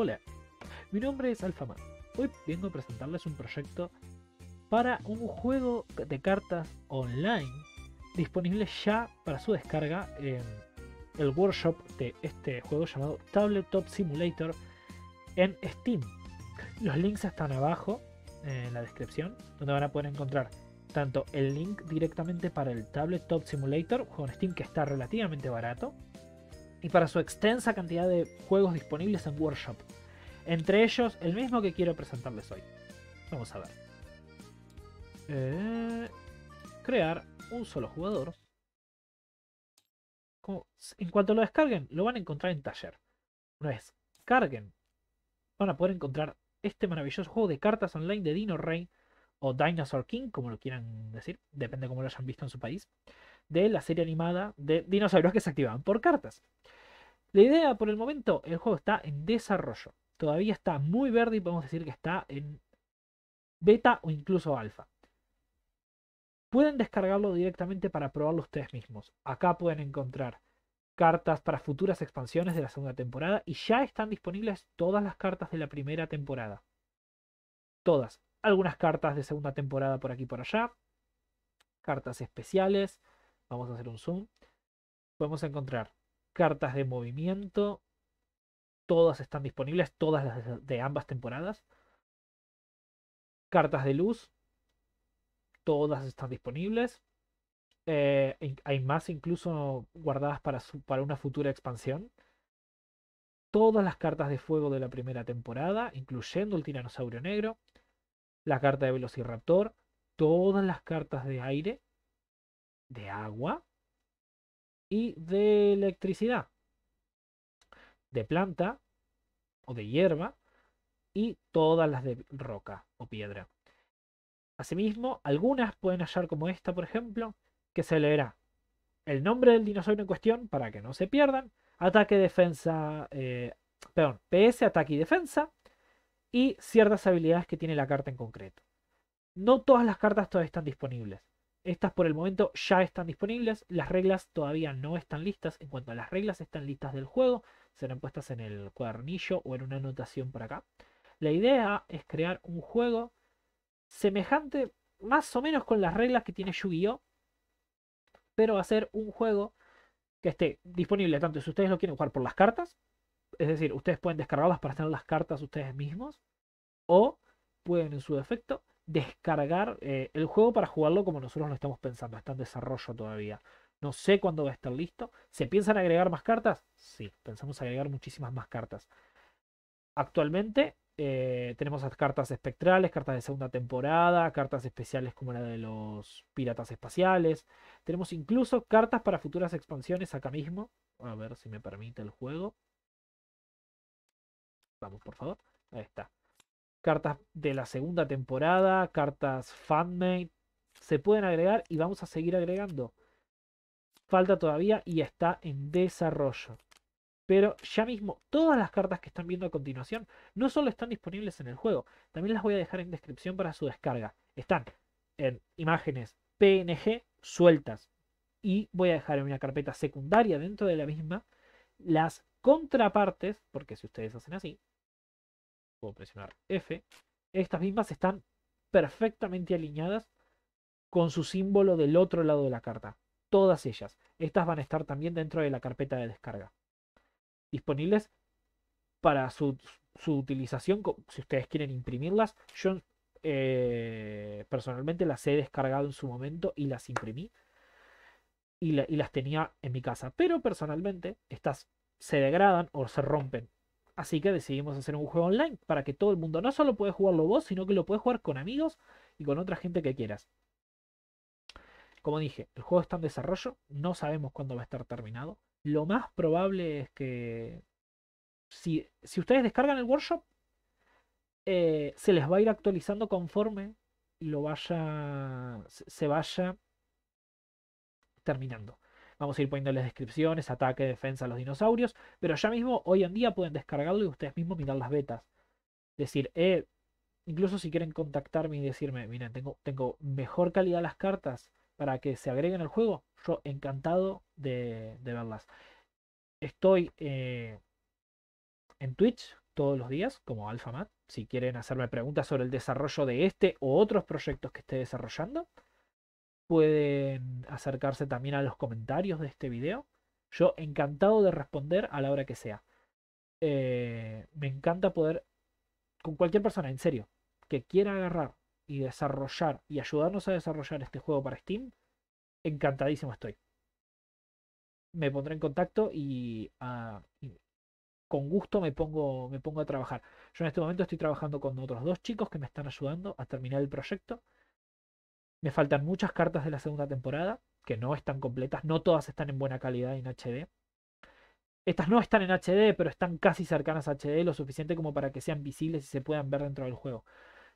Hola, mi nombre es Alfama. Hoy vengo a presentarles un proyecto para un juego de cartas online disponible ya para su descarga en el workshop de este juego llamado Tabletop Simulator en Steam. Los links están abajo en la descripción, donde van a poder encontrar tanto el link directamente para el Tabletop Simulator, juego en Steam que está relativamente barato, y para su extensa cantidad de juegos disponibles en Workshop. Entre ellos, el mismo que quiero presentarles hoy. Vamos a ver. Eh, crear un solo jugador. en cuanto lo descarguen, lo van a encontrar en taller. Una vez carguen, van a poder encontrar este maravilloso juego de cartas online de Dino Rey o Dinosaur King, como lo quieran decir, depende cómo lo hayan visto en su país, de la serie animada de dinosaurios que se activaban por cartas. La idea por el momento, el juego está en desarrollo. Todavía está muy verde y podemos decir que está en beta o incluso alfa. Pueden descargarlo directamente para probarlo ustedes mismos. Acá pueden encontrar cartas para futuras expansiones de la segunda temporada y ya están disponibles todas las cartas de la primera temporada. Todas. Algunas cartas de segunda temporada por aquí y por allá. Cartas especiales. Vamos a hacer un zoom. Podemos encontrar cartas de movimiento. Todas están disponibles, todas las de ambas temporadas. Cartas de luz. Todas están disponibles. Eh, hay más incluso guardadas para, para una futura expansión. Todas las cartas de fuego de la primera temporada, incluyendo el tiranosaurio negro. La carta de Velociraptor. Todas las cartas de aire. De agua y de electricidad, de planta o de hierba y todas las de roca o piedra. Asimismo, algunas pueden hallar como esta, por ejemplo, que se leerá el nombre del dinosaurio en cuestión para que no se pierdan, ataque, defensa, eh, perdón, PS, ataque y defensa, y ciertas habilidades que tiene la carta en concreto. No todas las cartas todavía están disponibles. Estas por el momento ya están disponibles. Las reglas todavía no están listas. En cuanto a las reglas están listas del juego, serán puestas en el cuadernillo o en una anotación por acá. La idea es crear un juego semejante más o menos con las reglas que tiene Yu-Gi-Oh! Pero hacer un juego que esté disponible tanto si ustedes lo quieren jugar por las cartas, es decir, ustedes pueden descargarlas para tener las cartas ustedes mismos, o pueden en su defecto descargar eh, el juego para jugarlo como nosotros lo estamos pensando. Está en desarrollo todavía. No sé cuándo va a estar listo. ¿Se piensan agregar más cartas? Sí, pensamos agregar muchísimas más cartas. Actualmente eh, tenemos cartas espectrales, cartas de segunda temporada, cartas especiales como la de los piratas espaciales. Tenemos incluso cartas para futuras expansiones acá mismo. A ver si me permite el juego. Vamos, por favor. Ahí está cartas de la segunda temporada, cartas fanmade, se pueden agregar y vamos a seguir agregando. Falta todavía y está en desarrollo. Pero ya mismo, todas las cartas que están viendo a continuación no solo están disponibles en el juego, también las voy a dejar en descripción para su descarga. Están en imágenes PNG sueltas y voy a dejar en una carpeta secundaria dentro de la misma las contrapartes, porque si ustedes hacen así, puedo presionar F, estas mismas están perfectamente alineadas con su símbolo del otro lado de la carta. Todas ellas. Estas van a estar también dentro de la carpeta de descarga. Disponibles para su, utilización, si ustedes quieren imprimirlas. Yo eh, personalmente las he descargado en su momento y las imprimí. y las tenía en mi casa. Pero personalmente estas se degradan o se rompen Así que decidimos hacer un juego online para que todo el mundo no solo puede jugarlo vos, sino que lo puedes jugar con amigos y con otra gente que quieras. Como dije, el juego está en desarrollo, no sabemos cuándo va a estar terminado. Lo más probable es que si, si ustedes descargan el workshop, eh, se les va a ir actualizando conforme lo vaya, se vaya terminando. Vamos a ir poniéndoles descripciones, ataque, defensa a los dinosaurios. Pero ya mismo, hoy en día, pueden descargarlo y ustedes mismos mirar las betas. Decir, eh, incluso si quieren contactarme y decirme, miren, tengo, mejor calidad las cartas para que se agreguen al juego, yo encantado de, verlas. Estoy eh, en Twitch todos los días, como AlphaMat. Si quieren hacerme preguntas sobre el desarrollo de este o otros proyectos que esté desarrollando, pueden acercarse también a los comentarios de este video. Yo encantado de responder a la hora que sea. Eh, me encanta poder, con cualquier persona, en serio, que quiera agarrar y desarrollar y ayudarnos a desarrollar este juego para Steam, encantadísimo estoy. Me pondré en contacto y, ah, con gusto me pongo, me pongo a trabajar. Yo en este momento estoy trabajando con otros dos chicos que me están ayudando a terminar el proyecto. Me faltan muchas cartas de la segunda temporada que no están completas, no todas están en buena calidad en HD. Estas no están en HD, pero están casi cercanas a HD, lo suficiente como para que sean visibles y se puedan ver dentro del juego.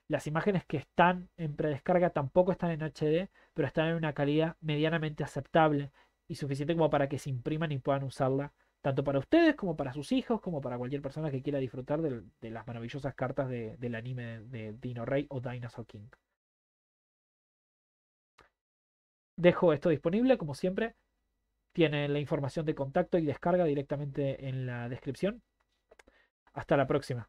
Las imágenes que están en predescarga tampoco están en HD, pero están en una calidad medianamente aceptable y suficiente como para que se impriman y puedan usarla tanto para ustedes como para sus hijos, como para cualquier persona que quiera disfrutar de, las maravillosas cartas del anime de Dino Rey o Dinosaur King. Dejo esto disponible, como siempre. Tienen la información de contacto y descarga directamente en la descripción. Hasta la próxima.